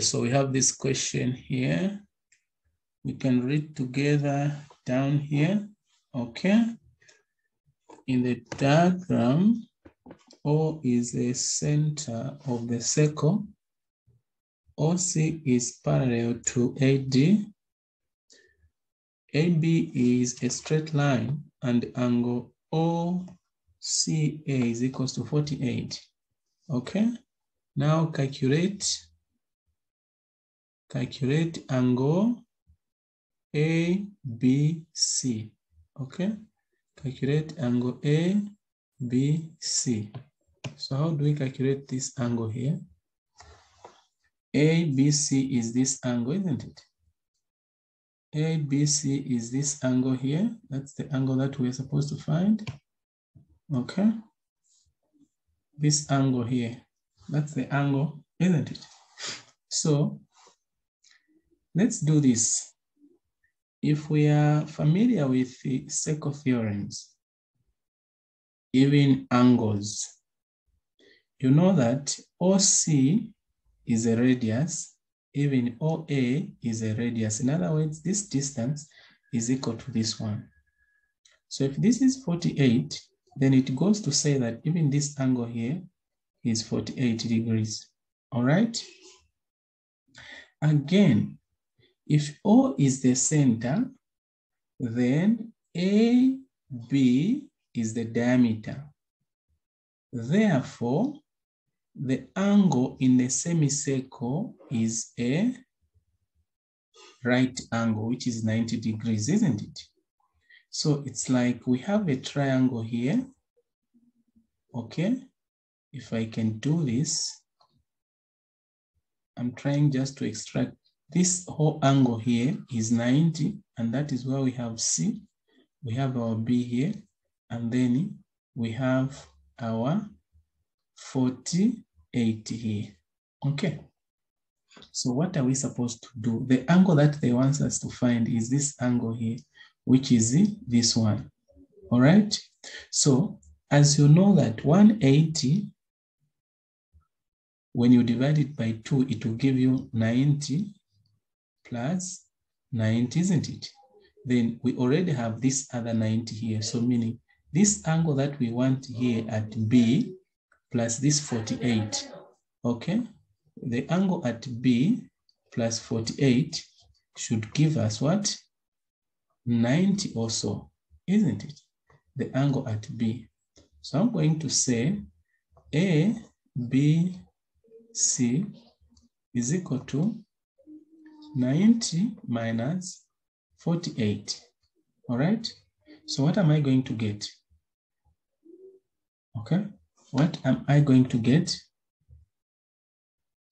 So we have this question here. We can read together down here, okay? In the diagram, O is the center of the circle. OC is parallel to AD. AB is a straight line and angle OCA is equals to 48. Okay, now calculate calculate angle ABC. Okay, calculate angle ABC. So how do we calculate this angle here? ABC is this angle, isn't it? ABC is this angle here. That's the angle that we're supposed to find. Okay. This angle here. That's the angle, isn't it? So let's do this. If we are familiar with the circle theorems, even angles, you know that OC is a radius, even OA is a radius. In other words, this distance is equal to this one. So if this is 48, then it goes to say that even this angle here is 48 degrees. All right? Again, if O is the center, then AB is the diameter. Therefore, the angle in the semicircle is a right angle, which is 90 degrees, isn't it? So it's like we have a triangle here. Okay, if I can do this, I'm trying just to extract this whole angle here is 90, and that is where we have C. We have our B here, and then we have our 48 here. Okay. So what are we supposed to do? The angle that they want us to find is this angle here, which is this one. All right. So as you know that 180, when you divide it by 2, it will give you 90 plus 90, isn't it? Then we already have this other 90 here. So meaning this angle that we want here at B plus this 48, okay? The angle at B plus 48 should give us what? 90 also, isn't it? The angle at B. So I'm going to say A, B, C is equal to 90 minus 48. All right. So what am I going to get? Okay. What am I going to get?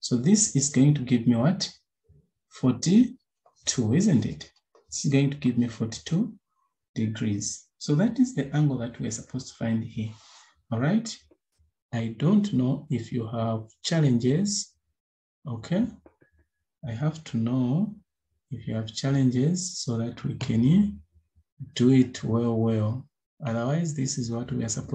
So this is going to give me what? 42, isn't it? It's going to give me 42 degrees. So that is the angle that we're supposed to find here. All right. I don't know if you have challenges. Okay. I have to know if you have challenges so that we can do it well, well. Otherwise, this is what we are supposed